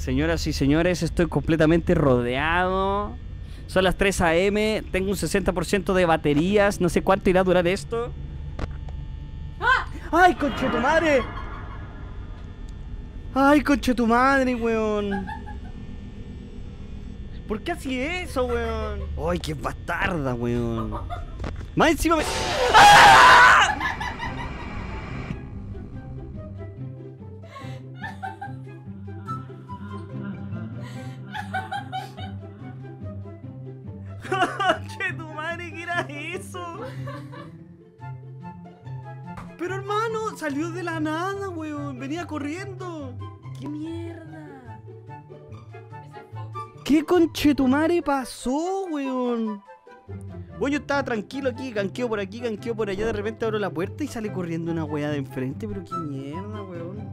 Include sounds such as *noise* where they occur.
Señoras y señores, estoy completamente rodeado. Son las 3 a.m. Tengo un 60% de baterías. No sé cuánto irá a durar esto. ¡Ay, conche tu madre! ¡Ay, conche tu madre, weón! ¿Por qué así eso, weón? ¡Ay, qué bastarda, weón! Más encima me... *laughs* ¡Conche tu madre, qué era eso! Pero hermano, salió de la nada, weón. Venía corriendo. ¡Qué mierda! ¿Qué conchetumare pasó, weón? Bueno, yo estaba tranquilo aquí, ganqueo por aquí, ganqueo por allá. De repente abro la puerta y sale corriendo una weá de enfrente. Pero qué mierda, weón.